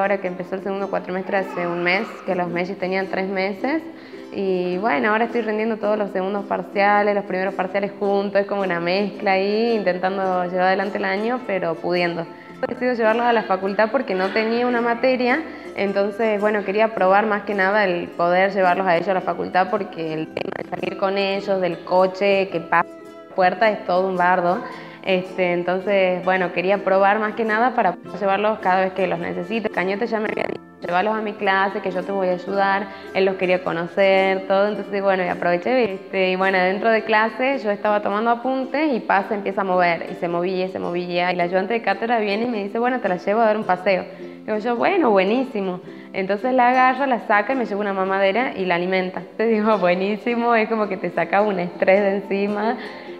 ahora que empezó el segundo cuatrimestre hace un mes, que los meses tenían tres meses. Y bueno, ahora estoy rendiendo todos los segundos parciales, los primeros parciales juntos, es como una mezcla ahí, intentando llevar adelante el año, pero pudiendo. He decidido llevarlos a la facultad porque no tenía una materia, entonces bueno, quería probar más que nada el poder llevarlos a ellos a la facultad porque el tema de salir con ellos, del coche que pasa la puerta es todo un bardo. Este, entonces, bueno, quería probar más que nada para llevarlos cada vez que los necesite. Cañete ya me había dicho, a mi clase, que yo te voy a ayudar, él los quería conocer, todo, entonces, bueno, y aproveché, este, y bueno, dentro de clase yo estaba tomando apuntes y pasa, empieza a mover, y se movía, y se movía, y la ayudante de cátedra viene y me dice, bueno, te la llevo a dar un paseo. Digo yo, bueno, buenísimo. Entonces la agarra, la saca y me lleva una mamadera y la alimenta. Te digo, buenísimo, es como que te saca un estrés de encima.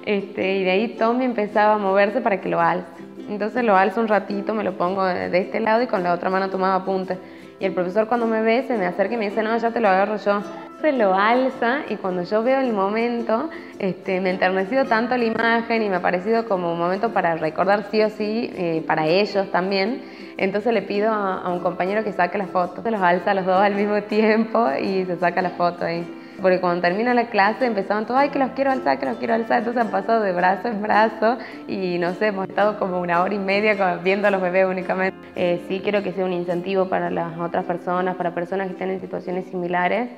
Este, y de ahí Tommy empezaba a moverse para que lo alce. Entonces lo alzo un ratito, me lo pongo de este lado y con la otra mano tomaba apuntes. Y el profesor cuando me ve se me acerca y me dice, no, ya te lo agarro yo. Se lo alza y cuando yo veo el momento, este, me ha enternecido tanto la imagen y me ha parecido como un momento para recordar sí o sí, eh, para ellos también. Entonces le pido a, a un compañero que saque la foto. Se los alza a los dos al mismo tiempo y se saca la foto ahí porque cuando termina la clase empezaban todos, ay, que los quiero alzar, que los quiero alzar, entonces han pasado de brazo en brazo y no sé, hemos estado como una hora y media viendo a los bebés únicamente. Eh, sí quiero que sea un incentivo para las otras personas, para personas que estén en situaciones similares,